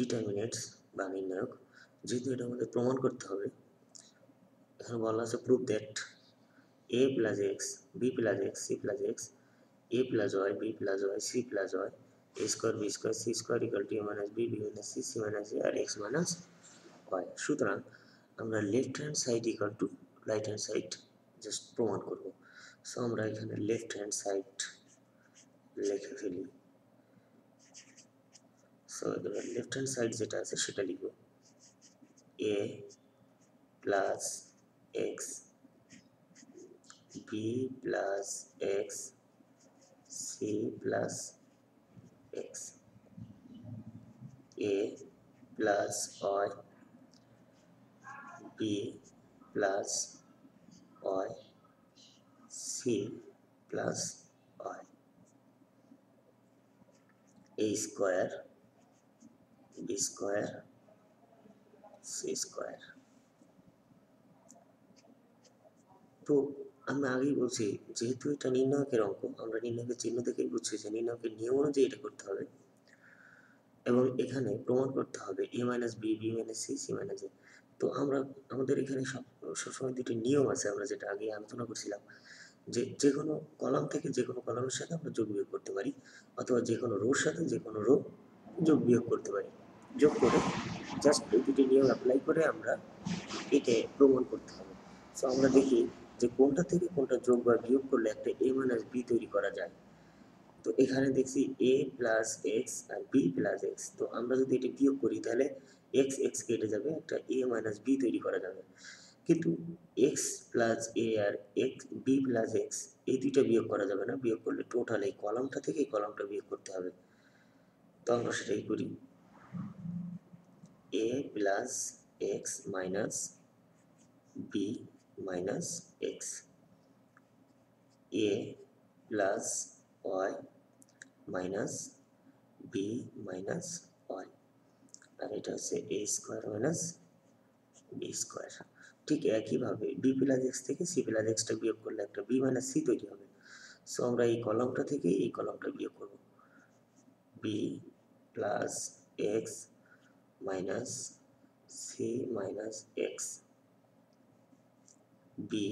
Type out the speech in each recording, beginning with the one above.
ডিটারমিনেটস বা নির্ণায়ক যেহেতু এটা আমাদের প্রমাণ করতে হবে, এখানে বলা আছে proof that a plus x b plus x c plus x a plus y b plus y c plus y a square b square c square equal to a minus b b minus c c minus a R x minus Y সুতরাং আমরা left hand side equal to right hand side just প্রমাণ করব। So আমরা এখানে left hand side লিখে ফেলি। So এবার left hand side যেটা আছে, সেটা লিখব। A plus x b plus x c plus x a plus y b plus y c plus y a square b square, c square. তো আমি আগেই বলছি, যেহেতু এটা নির্ণায়কের অঙ্ক, আমরা নির্ণায়কের চিহ্ন থেকেই বুঝছি যে নির্ণায়কের নিয়ম অনুযায়ী এটা করতে হবে। এবং এখানে প্রমাণ করতে হবে, A minus B B minus C C minus A. তো আমরা, আমাদের এখানে সব, সবসময় দুটি নিয়ম আছে, আমরা যেটা আগে আলোচনা করছিলাম, যে যে কোনো কলাম থেকে যে কোনো কলামের সাথে আমরা যোগ বিয়োগ করতে পারি, অথবা যে কোনো রোর সাথে যে কোনো রো যোগ বিয়োগ করতে পারি। যোগ করে জাস্ট এই দুটি নিয়ম অ্যাপ্লাই করে আমরা একে প্রমাণ করতে হবে। সো আমরা দেখি যে কোনটা থেকে কোনটা যোগ বা বিয়োগ করলে একটা এ মাইনাস বি তৈরি করা যায়। তো এখানে দেখছি এ প্লাস এক্স আর বি প্লাস এক্স তো আমরা যদি এটা বিয়োগ করি তাহলে এক্স এক্স কেটে যাবে, একটা এ মাইনাস বি তৈরি করা যাবে। কিন্তু এক্স প্লাস এ আর এক্স বি প্লাস এক্স এই দুইটা বিয়োগ করা যাবে না। বিয়োগ করলে টোটাল এই কলামটা থেকে এই কলামটা বিয়োগ করতে হবে। তো আমরা সেটাই করি। A plus X minus B minus X A plus Y minus B minus Y আর এটা হচ্ছে A square minus B square ঠিক একইভাবে বি প্লাস এক্স থেকে সি প্লাস এক্সটা বিয়োগ করলে একটা বি মাইনাস সি তৈরি হবে। সো আমরা এই কলমটা থেকে এই কলমটা বিয়োগ করব। B plus X minus C minus X B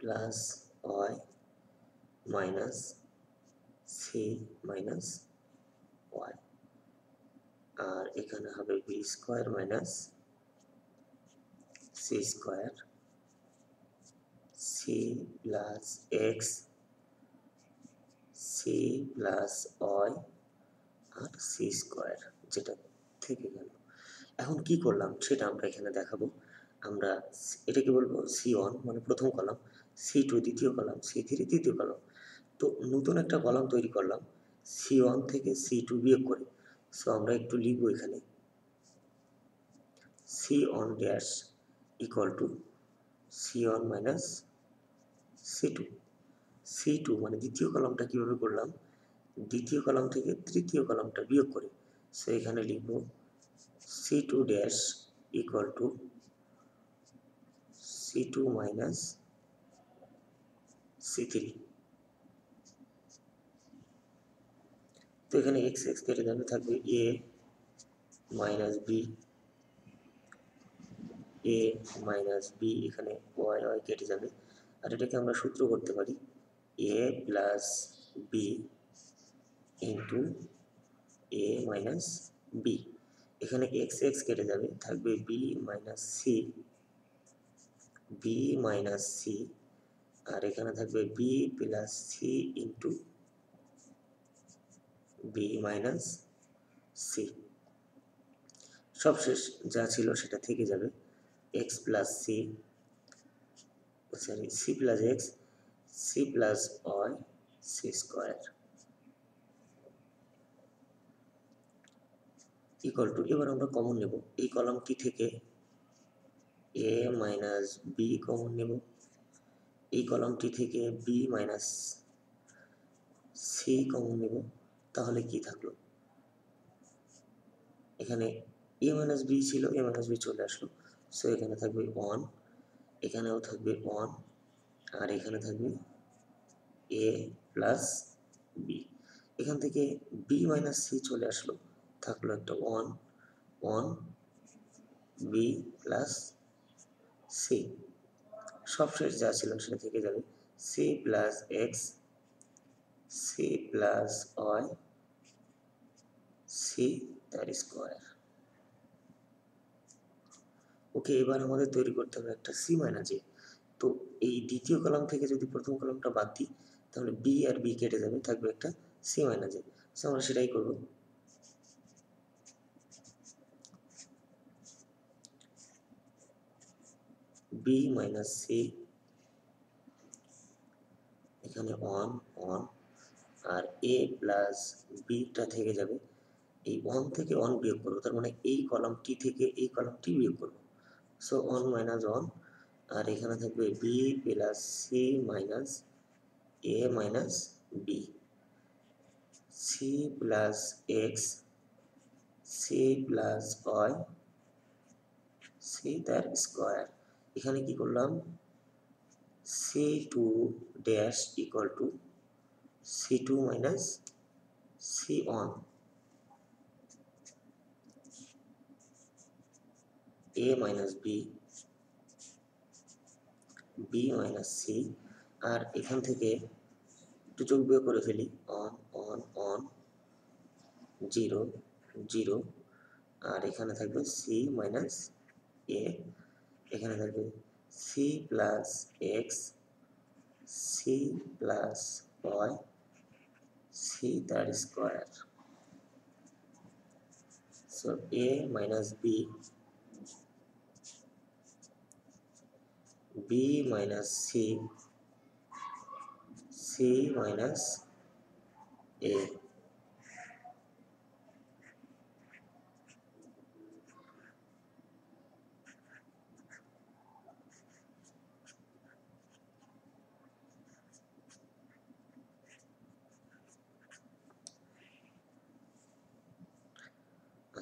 plus Y minus C minus Y আর এখানে হবে B square minus C square C plus X C plus Y আর সি স্কোয়ার যেটা থেকে গেল। এখন কি করলাম সেটা আমরা এখানে দেখাবো। আমরা এটাকে বলব সি ওয়ান মানে প্রথম কলাম সি টু দ্বিতীয় কলাম সি থ্রি তৃতীয় কলাম। তো নতুন একটা কলাম তৈরি করলাম সি ওয়ান থেকে সি টু বিয়োগ করে। সো আমরা একটু লিখব এখানে। C one dash equal to C one minus C two C two মানে দ্বিতীয় কলামটা কীভাবে করলাম? দ্বিতীয় কলাম থেকে তৃতীয় কলামটা বিয়োগ করে। সো এখানে লিখব C two dash equal to C two minus C three তো এখানে এক্স এক্স কেটে যাবে থাকবে A minus B A minus B এখানে ওয়াই ওয়াই কেটে যাবে। আর এটাকে আমরা সূত্র করতে পারি A plus B into A minus B এখানে এক্স এক্স কেটে যাবে, থাকবে B minus C B minus C আর এখানে থাকবে B plus C into B minus C সবশেষ যা ছিল সেটা থেকে যাবে X plus C sorry C plus X C plus Y C square equal to এবার আমরা কমন নেব। এই কলামটি থেকে? এ মাইনাস বি কমন নেব। এই কলামটি থেকে বি মাইনাস সি কমন নেব। তাহলে কি থাকল? এখানে এ মাইনাস বি ছিল এ মাইনাস বি চলে আসলো। সো এখানে থাকবে ওয়ান এখানেও থাকবে ওয়ান আর এখানে থাকবে এ প্লাস বি এখান থেকে বি মাইনাস সি চলে আসলো। থাকল একটা one one B plus C সবশেষ যা ছিল সেটা থেকে যাবে। C plus X C plus Y C তার স্কোয়ার ওকে এবার আমাদের তৈরি করতে হবে একটা সি মাইনাস এ তো এই দ্বিতীয় কলাম থেকে যদি প্রথম কলামটা বাদ দিই, তাহলে বি আর বি কেটে যাবে, থাকবে একটা সি মাইনাস এ সো আমরা সেটাই করব। বি মাইনাস সি এখানে ওয়ান ওয়ান আর এ প্লাস বিটা থেকে যাবে। এই ওয়ান থেকে ওয়ান বিয়োগ করব। তার মানে এই কলামটি থেকে এই কলামটি বিয়োগ করব। সো ওয়ান মাইনাস ওয়ান আর এখানে থাকবে B plus C minus A minus B C plus X C plus Y C তার স্কোয়ার এখানে কি করলাম? C two dash equal to C two minus C one A minus B B minus C আর এখান থেকে একটু যোগ বিয়োগ করে ফেলি। One one one zero zero আর এখানে থাকবে সি মাইনাস এ এখানে থাকবে C plus X C plus Y C তার square so A minus B b minus c. C minus a.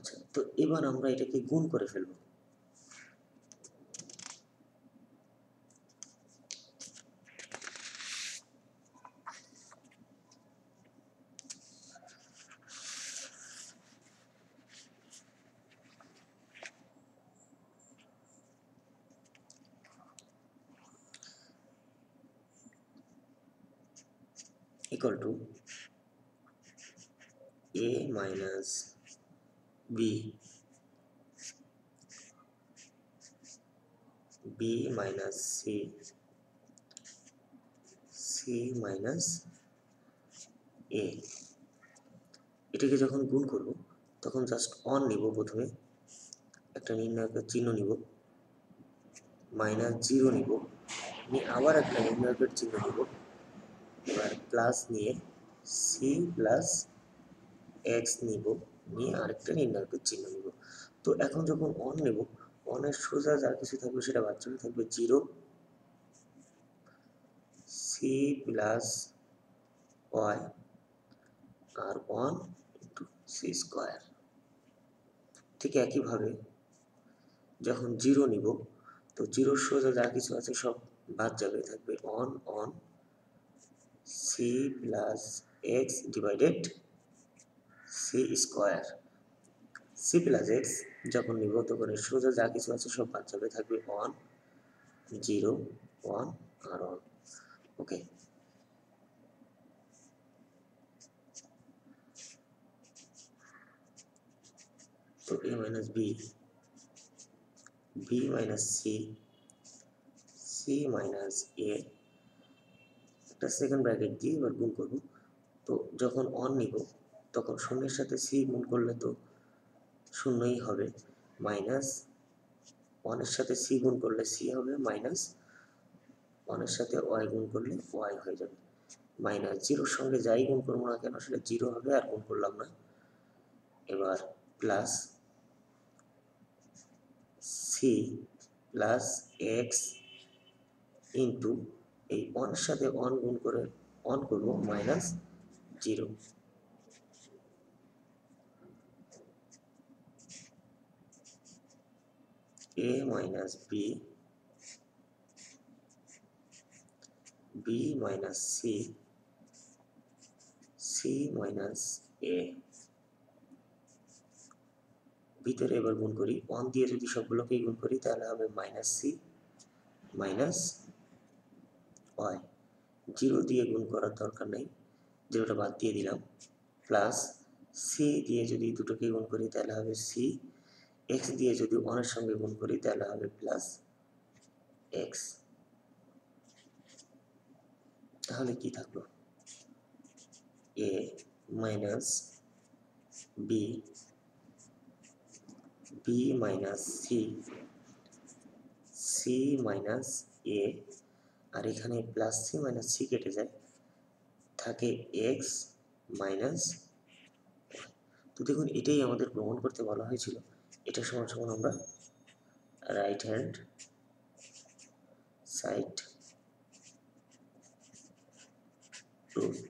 আচ্ছা তো এবার আমরা এটাকে গুণ করে ফেলব। equal to a minus b. B minus c. C minus a. এটাকে যখন গুণ করব, তখন জাস্ট অন নিব প্রথমে। একটা নির্ণায়কের চিহ্ন নিব। মাইনাস জিরো নিব। নিয়ে আবার একটা নির্ণায়কের চিহ্ন নিব। এবার প্লাস নিয়ে সি প্লাস এক্স নিব। নিয়ে আরেকটা নির্ণায়কের চিহ্ন নিব। তো এখন যখন অন নেব অনের সোজা যা কিছু থাকবে সেটা বাদ চলে থাকবে জিরো সি প্লাস ওয়াই আর ওয়ান ইন্টু সি স্কোয়ার ঠিক একইভাবে যখন জিরো নিব, তো জিরো সোজা যা কিছু আছে সব বাদ যাবে, থাকবে one one C plus X divided C square. C plus X যখন তখন এর সোজা যা কিছু আছে সব বাদ যাবে, থাকবে ওয়ান জিরো ওয়ান আর ওয়ান ওকে তো A minus B B minus C C minus A একটা সেকেন্ড ব্র্যাকেট দিয়ে এবার গুণ করব। তো যখন অন নিব তখন শূন্যের সাথে সি গুণ করলে তো শূন্যই হবে। মাইনাস ওয়ানের সাথে সি গুণ করলে সি হবে, মাইনাস ওয়ানের সাথে ওয়াই গুণ করলে ওয়াই হয়ে যাবে। মাইনাস জিরোর সঙ্গে যাই গুণ করব না কেন, সেটা জিরো হবে, আর গুণ করলাম না। এবার plus C plus X into এই ওয়ানের সাথে ওয়ান গুণ করে অন করব, minus zero. A minus b. B minus c. C minus a. ভিতরে এবার গুণ করি। ওয়ান দিয়ে যদি সবগুলোকেই গুণ করি, তাহলে হবে minus C minus Y zero দিয়ে গুণ করার দরকার নেই। জিরোটা বাদ দিয়ে দিলাম। প্লাস সি দিয়ে যদি দুটোকে গুণ করি, তাহলে হবে সি এক্স দিয়ে যদি ওয়ানের সঙ্গে গুণ করি, তাহলে হবে প্লাস এক্স তাহলে কি থাকল? A minus B B minus C C minus A আর এখানে প্লাস সি মাইনাস সি কেটে যায়। থাকে এক্স মাইনাস তো দেখুন, এটাই আমাদের প্রমাণ করতে বলা হয়েছিল। এটা সমান সমান আমরা রাইট হ্যান্ড সাইড রুট